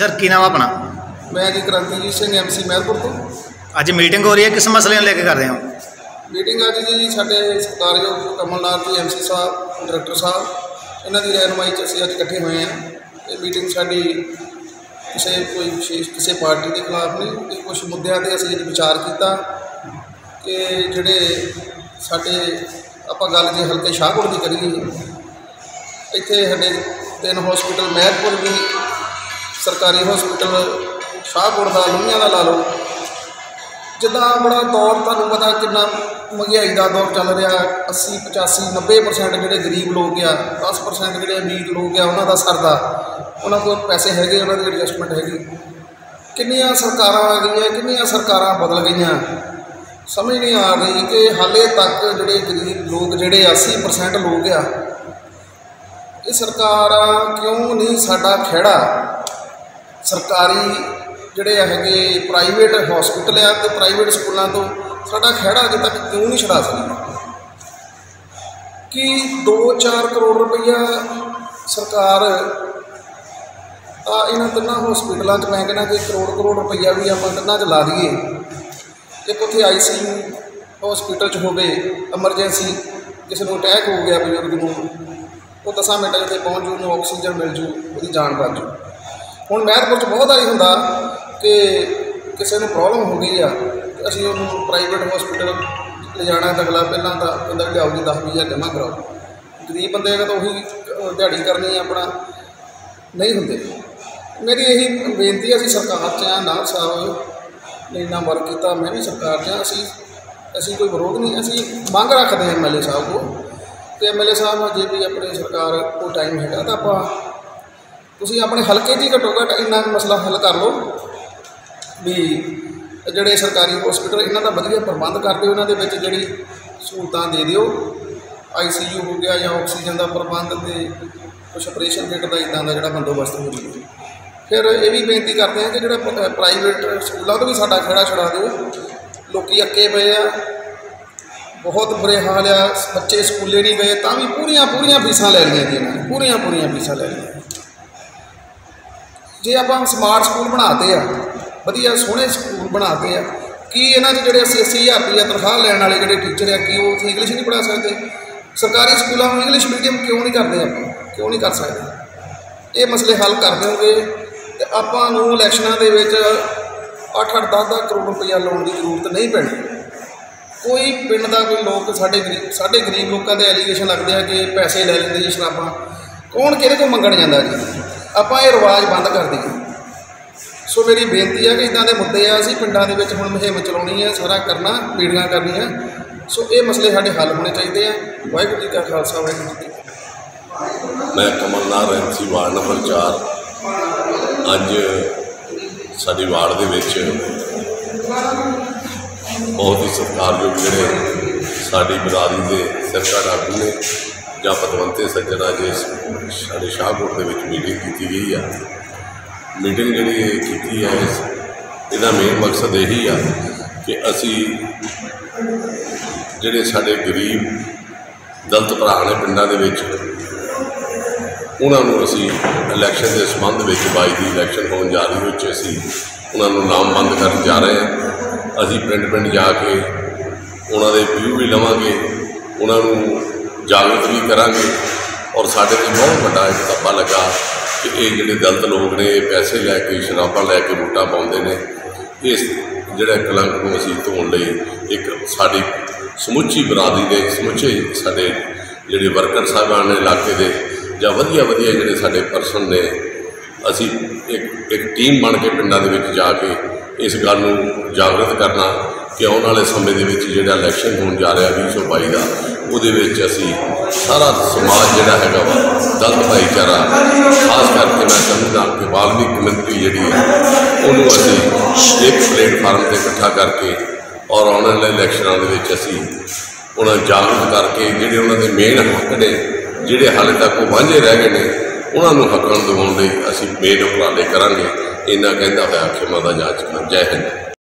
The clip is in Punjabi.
ਸਰ ਕੀ ਨਾਮ ਆਪਣਾ? ਮੈਂ ਜੀ ਕ੍ਰਾਂਤੀਜੀਤ ਸਿੰਘ ਐਮਸੀ ਮਹਿਲਪੁਰ ਤੋਂ। ਅੱਜ ਮੀਟਿੰਗ ਹੋ ਰਹੀ ਹੈ ਕਿਸ ਮਸਲੇ ਨੂੰ ਲੈ ਕੇ ਕਰ ਰਹੇ ਹੋ? ਮੀਟਿੰਗ ਅੱਜ ਜੀ ਸਾਡੇ ਸਤਿਕਾਰਯੋਗ ਕਮਲਨਾਥ ਜੀ ਐਮਸੀ ਸਾਹਿਬ ਡਾਇਰੈਕਟਰ ਸਾਹਿਬ ਇਹਨਾਂ ਦੀ ਰਹਿਨਮਾਈ 'ਚ ਅਸੀਂ ਅੱਜ ਇਕੱਠੇ ਹੋਏ ਹਾਂ। ਇਹ ਮੀਟਿੰਗ ਸਾਡੀ ਕਿਸੇ ਕੋਈ ਵਿਸ਼ੇਸ਼ ਕਿਸੇ ਪਾਰਟੀ ਦੇ ਖਿਲਾਫ ਨਹੀਂ ਇਹ ਕੁਝ ਮੁੱਦਿਆਂ ਤੇ ਅਸੀਂ ਵਿਚਾਰ ਕੀਤਾ ਕਿ ਜਿਹੜੇ ਸਾਡੇ ਆਪਾਂ ਗੱਲ ਜੇ ਹਲਕੇ ਸ਼ਾਹਕੋਟ ਦੀ ਕਰੀਏ ਇੱਥੇ ਸਾਡੇ ਤਿੰਨ ਹਸਪੀਟਲ ਮਹਿਤਪੁਰ ਵੀ ਸਰਕਾਰੀ ਹਸਪੀਟਲ ਸ਼ਾਹਕੋਟ ਦਾ, ਲੂਹੀਆਂ ਦਾ ਲਾ ਲਓ। ਜਿੱਦਾਂ ਆਪਣਾ ਦੌਰ ਤੁਹਾਨੂੰ ਪਤਾ ਕਿੰਨਾ ਮਹਿੰਗਾਈ ਦਾ ਦੌਰ ਚੱਲ ਰਿਹਾ 80 85 90% ਜਿਹੜੇ ਗਰੀਬ ਲੋਕ ਆ 10% ਜਿਹੜੇ ਅਮੀਰ ਲੋਕ ਆ, ਉਹਨਾਂ ਦਾ ਸਰਦਾ ਉਹਨਾਂ ਕੋਲ ਪੈਸੇ ਹੈਗੇ, ਉਹਨਾਂ ਦੀ ਐਡਜਸਟਮੈਂਟ ਹੈਗੀ। ਕਿੰਨੀਆਂ ਸਰਕਾਰਾਂ ਆ ਗਈਆਂ, ਕਿੰਨੀਆਂ ਸਰਕਾਰਾਂ ਬਦਲ ਗਈਆਂ। ਸਮਝ ਨਹੀਂ ਆ ਰਹੀ ਕਿ ਹਾਲੇ ਤੱਕ ਜਿਹੜੇ ਗਰੀਬ ਲੋਕ, ਜਿਹੜੇ 80% ਲੋਕ ਆ, ਇਹ ਸਰਕਾਰਾਂ ਕਿਉਂ ਨਹੀਂ ਸਾਡਾ ਖਹਿੜਾ? ਸਰਕਾਰੀ ਜਿਹੜੇ ਹੈਗੇ ਪ੍ਰਾਈਵੇਟ ਹਸਪੀਟਲ ਆ ਤੇ ਪ੍ਰਾਈਵੇਟ ਸਕੂਲਾਂ ਤੋਂ ਸਾਡਾ ਖਹਿੜਾ ਅਜੇ ਤੱਕ ਕਿਉਂ ਨਹੀਂ ਛਡਾ ਸਕੀ ਕਿ 2-4 ਕਰੋੜ ਰੁਪਈਆ ਸਰਕਾਰ ਆ ਇਹਨਾਂ ਤਿੰਨਾਂ ਹਸਪੀਟਲਾਂ 'ਚ ਮੈਂ ਕਹਿੰਦਾ ਕਿ ਕਰੋੜ ਕਰੋੜ ਰੁਪਈਆ ਵੀ ਆਪਾਂ ਤਿੰਨਾਂ 'ਚ ਲਾ ਦਈਏ। ਇੱਕ ਉੱਥੇ ਆਈਸੀਯੂ ਹਸਪੀਟਲ 'ਚ ਹੋਵੇ ਐਮਰਜੈਂਸੀ ਕਿਸੇ ਨੂੰ ਅਟੈਕ ਹੋ ਗਿਆ ਬਜ਼ੁਰਗ ਨੂੰ, ਉਹ 10 ਮਿੰਟਾਂ 'ਚ ਪਹੁੰਚ ਜੂ, ਉਹਨੂੰ ਆਕਸੀਜਨ ਮਿਲ ਜੂ, ਉਹਦੀ ਜਾਨ ਬਚ ਜੂ। ਹੁਣ ਮਹਿਤਪੁਰ 'ਚ ਬਹੁਤ ਵਾਰੀ ਹੁੰਦਾ ਕਿ ਕਿਸੇ ਨੂੰ ਪ੍ਰੋਬਲਮ ਹੋ ਗਈ ਆ, ਤੇ ਅਸੀਂ ਉਹਨੂੰ ਪ੍ਰਾਈਵੇਟ ਹਸਪੀਟਲ ਲਿਜਾਣਾ ਤਾਂ ਅਗਲਾ ਪਹਿਲਾਂ ਤਾਂ ਕਹਿੰਦਾ ਲਿਆਓ ਜੀ 10 ਹਜ਼ਾਰ ਜਮ੍ਹਾਂ ਕਰਾਓ। ਗਰੀਬ ਬੰਦੇ ਦਾ ਤਾਂ ਉਹੀ ਦਿਹਾੜੀ ਕਰਨੀ ਆ ਆਪਣਾ, ਨਹੀਂ ਹੁੰਦੇ। ਮੇਰੀ ਇਹੀ ਬੇਨਤੀ ਹੈ ਅਸੀਂ ਸਰਕਾਰ 'ਚ ਆ ਨਾਲ ਸਾਹਿਬ ਨੇ ਇੰਨਾ ਵਰਕ ਕੀਤਾ, ਮੈਂ ਵੀ ਸਰਕਾਰ 'ਚ ਹਾਂ ਅਸੀਂ ਅਸੀਂ ਕੋਈ ਵਿਰੋਧ ਨਹੀਂ, ਅਸੀਂ ਮੰਗ ਰੱਖਦੇ ਹਾਂ ਐਮਐਲਏ ਸਾਹਿਬ ਕੋ ਤੇ ਐਮਐਲਏ ਸਾਹਿਬ ਅਜੇ ਵੀ ਆਪਣੇ ਸਰਕਾਰ ਕੋਲ ਟਾਈਮ ਹੈਗਾ ਤਾਂ ਆਪਾਂ ਤੁਸੀਂ ਆਪਣੇ ਹਲਕੇ 'ਚ ਹੀ ਘੱਟੋ ਘੱਟ ਇੰਨਾ ਕੁ ਮਸਲਾ ਹੱਲ ਕਰ ਲਓ ਵੀ ਜਿਹੜੇ ਸਰਕਾਰੀ ਹਸਪੀਟਲ ਇਹਨਾਂ ਦਾ ਵਧੀਆ ਪ੍ਰਬੰਧ ਕਰ ਦਿਓ, ਇਹਨਾਂ ਦੇ ਵਿੱਚ ਜਿਹੜੀ ਸਹੂਲਤਾਂ ਦੇ ਦਿਓ। ਆਈਸੀਯੂ ਹੋ ਗਿਆ ਜਾਂ ਆਕਸੀਜਨ ਦਾ ਪ੍ਰਬੰਧ ਤੇ ਕੁਛ ਆਪਰੇਸ਼ਨ ਥੀਏਟਰ ਦਾ ਇਦਾਂ ਦਾ ਜਿਹੜਾ ਬੰਦੋਬਸਤ ਹੋ ਜਾਵੇ। ਫਿਰ ਇਹ ਵੀ ਬੇਨਤੀ ਕਰਦੇ ਹਾਂ ਕਿ ਜਿਹੜਾ ਪ੍ਰਾਈਵੇਟ ਸਕੂਲਾਂ ਤੋਂ ਵੀ ਸਾਡਾ ਖੜਾ ਛੁਡਾ ਦਿਓ। ਲੋਕੀ ਅੱਕੇ ਪਏ ਆ। ਬਹੁਤ ਬੁਰੇ ਹਾਲ ਆ। ਬੱਚੇ ਸਕੂਲੇ ਨਹੀਂ ਗਏ ਤਾਂ ਵੀ ਪੂਰੀਆਂ ਪੂਰੀਆਂ ਫੀਸਾਂ ਲੈ ਲਈਆਂ ਜੀ ਇਹਨਾਂ ਨੇ। ਪੂਰੀਆਂ ਪੂਰੀਆਂ ਫੀਸਾਂ ਲੈ ਲਈਆਂ। ਜੇ ਆਪਾਂ ਸਮਾਰਟ ਸਕੂਲ ਬਣਾਤੇ ਆ, ਵਧੀਆ ਸੋਹਣੇ ਸਕੂਲ ਬਣਾਤੇ ਆ, ਕੀ ਇਹਨਾਂ 'ਚ ਜਿਹੜੇ 80 ਹਜ਼ਾਰ ਰੁਪਈਆ ਤਨਖਾਹ ਲੈਣ ਵਾਲੇ ਜਿਹੜੇ ਟੀਚਰ ਆ, ਕੀ ਉਹ ਉੱਥੇ ਇੰਗਲਿਸ਼ ਨਹੀਂ ਪੜ੍ਹਾ ਸਕਦੇ? ਸਰਕਾਰੀ ਸਕੂਲਾਂ ਨੂੰ ਇੰਗਲਿਸ਼ ਮੀਡੀਅਮ ਕਿਉਂ ਨਹੀਂ ਕਰਦੇ ਆਪਾਂ? ਕਿਉਂ ਨਹੀਂ ਕਰ ਸਕਦੇ? ਇਹ ਮਸਲੇ ਹੱਲ ਕਰ ਦਿਓਗੇ ਤੇ ਆਪਾਂ ਨੂੰ ਇਲੈਕਸ਼ਨਾਂ ਦੇ ਵਿੱਚ 8-8 10-10 ਕਰੋੜ ਰੁਪਈਆ ਲਾਉਣ ਦੀ ਜ਼ਰੂਰਤ ਨਹੀਂ ਪੈਣੀ। ਕੋਈ ਪਿੰਡ ਦਾ ਕੋਈ ਲੋਕ, ਸਾਡੇ ਗਰੀਬ ਸਾਡੇ ਗਰੀਬ ਲੋਕਾਂ ਦੇ ਐਲੀਗੇਸ਼ਨ ਲੱਗਦੇ ਆ ਕਿ ਪੈਸੇ ਲੈ ਲੈਂਦੇ ਜੀ ਸ਼ਰਾਬਾਂ। ਕੌਣ ਕਿਹਦੇ ਕੋਲ ਮੰਗਣ ਜਾਂਦਾ ਜੀ? ਆਪਾਂ ਇਹ ਰਿਵਾਜ ਬੰਦ ਕਰ ਦਈਏ। ਸੋ ਮੇਰੀ ਬੇਨਤੀ ਹੈ ਕਿ ਇਦਾਂ ਦੇ ਮੁੱਦੇ ਆ, ਅਸੀਂ ਪਿੰਡਾਂ ਦੇ ਵਿੱਚ ਹੁਣ ਮੁਹਿੰਮ ਚਲਾਉਣੀ ਹੈ ਸਾਰਾ ਕਰਨਾ ਮੀਟਿੰਗਾਂ ਕਰਨੀਆਂ। ਸੋ ਇਹ ਮਸਲੇ ਸਾਡੇ ਹੱਲ ਹੋਣੇ ਚਾਹੀਦੇ ਆ। ਵਾਹਿਗੁਰੂ ਜੀ ਕਾ ਖਾਲਸਾ, ਵਾਹਿਗੁਰੂ ਜੀ ਕੀ ਫਤਿਹ। ਮੈਂ ਕਮਲਨਾਥ ਐਮਸੀ ਵਾਰਡ ਨੰਬਰ 4 ਅੱਜ ਸਾਡੀ ਵਾਰਡ ਦੇ ਵਿੱਚ ਬਹੁਤ ਹੀ ਸਤਿਕਾਰਯੋਗ ਜਿਹੜੇ ਸਾਡੀ ਬਰਾਦਰੀ ਦੇ ਸਰਕਾਰ ਆਗੂ ਨੇ ਜਾਂ ਪਤਵੰਤੇ ਸੱਜਣਾ ਜੇ ਸਾਡੇ ਸ਼ਾਹਕੋਟ ਦੇ ਵਿੱਚ ਮੀਟਿੰਗ ਕੀਤੀ ਗਈ ਆ। ਮੀਟਿੰਗ ਜਿਹੜੀ ਕੀਤੀ ਹੈ, ਇਸ ਇਹਦਾ ਮੇਨ ਮਕਸਦ ਇਹੀ ਆ ਕਿ ਅਸੀਂ ਜਿਹੜੇ ਸਾਡੇ ਗਰੀਬ ਦਲਤ ਭਰਾ ਨੇ ਪਿੰਡਾਂ ਦੇ ਵਿੱਚ, ਉਹਨਾਂ ਨੂੰ ਅਸੀਂ ਇਲੈਕਸ਼ਨ ਦੇ ਸੰਬੰਧ ਵਿੱਚ ਬਾਈ ਦੀ ਇਲੈਕਸ਼ਨ ਹੋਣ ਜਾ ਰਹੀ ਵਿੱਚ ਅਸੀਂ ਉਹਨਾਂ ਨੂੰ ਨਾਮਬੰਦ ਕਰਨ ਜਾ ਰਹੇ ਹਾਂ। ਅਸੀਂ ਪਿੰਡ ਪਿੰਡ ਜਾ ਕੇ ਉਹਨਾਂ ਦੇ ਵਿਊ ਵੀ ਲਵਾਂਗੇ, ਉਹਨਾਂ ਨੂੰ ਜਾਗਰੂਕ ਵੀ ਕਰਾਂਗੇ। ਔਰ ਸਾਡੇ ਤੇ ਬਹੁਤ ਵੱਡਾ ਇੱਕ ਧੱਬਾ ਲੱਗਾ ਕਿ ਇਹ ਜਿਹੜੇ ਗਲਤ ਲੋਕ ਨੇ, ਇਹ ਪੈਸੇ ਲੈ ਕੇ, ਸ਼ਰਾਬਾਂ ਲੈ ਕੇ ਵੋਟਾਂ ਪਾਉਂਦੇ ਨੇ। ਇਸ ਜਿਹੜਾ ਕਲੰਕ ਨੂੰ ਅਸੀਂ ਧੋਣ ਲਈ ਇੱਕ ਸਾਡੀ ਸਮੁੱਚੀ ਬਰਾਦਰੀ ਦੇ, ਸਮੁੱਚੇ ਸਾਡੇ ਜਿਹੜੇ ਵਰਕਰ ਸਾਹਿਬਾਨ ਨੇ ਇਲਾਕੇ ਦੇ, ਜਾਂ ਵਧੀਆ ਵਧੀਆ ਜਿਹੜੇ ਸਾਡੇ ਪਰਸਨ ਨੇ, ਅਸੀਂ ਇੱਕ ਇੱਕ ਟੀਮ ਬਣ ਕੇ ਪਿੰਡਾਂ ਦੇ ਵਿੱਚ ਜਾ ਕੇ ਇਸ ਗੱਲ ਨੂੰ ਜਾਗਰਤ ਕਰਨਾ, ਕਿ ਆਉਣ ਵਾਲੇ ਸਮੇਂ ਦੇ ਵਿੱਚ ਜਿਹੜਾ ਇਲੈਕਸ਼ਨ ਹੋਣ ਜਾ ਰਿਹਾ 2022 ਦਾ ਉਹਦੇ ਵਿੱਚ ਅਸੀਂ ਸਾਰਾ ਸਮਾਜ ਜਿਹੜਾ ਹੈਗਾ ਵਾ ਦਲਤ ਭਾਈਚਾਰਾ, ਖਾਸ ਕਰਕੇ ਮੈਂ ਸਮਝਦਾ ਕਿ ਵਾਲਮੀ ਕਮਿਊਨਿਟੀ ਜਿਹੜੀ ਹੈ, ਉਹਨੂੰ ਅਸੀਂ ਇੱਕ ਪਲੇਟਫਾਰਮ ਤੇ ਇਕੱਠਾ ਕਰਕੇ ਔਰ ਆਉਣ ਵਾਲੇ ਇਲੈਕਸ਼ਨਾਂ ਦੇ ਵਿੱਚ ਅਸੀਂ ਉਹਨਾਂ ਜਾਗਰੂਕ ਕਰਕੇ ਜਿਹੜੇ ਉਹਨਾਂ ਦੇ ਮੇਨ ਹੱਕ ਨੇ, ਜਿਹੜੇ ਹਾਲੇ ਤੱਕ ਉਹ ਵਾਂਝੇ ਰਹਿ ਗਏ ਨੇ, ਉਹਨਾਂ ਨੂੰ ਹੱਕਾਂ ਦਿਵਾਉਣ ਲਈ ਅਸੀਂ ਮੇਨ ਉਪਰਾਲੇ ਕਰਾਂਗੇ। ਇੰਨਾ ਕਹਿੰਦਾ ਹੋਇਆ ਖਿਮਾ ਦਾ ਜਾਚ ਜੈ ਹਿੰਦ।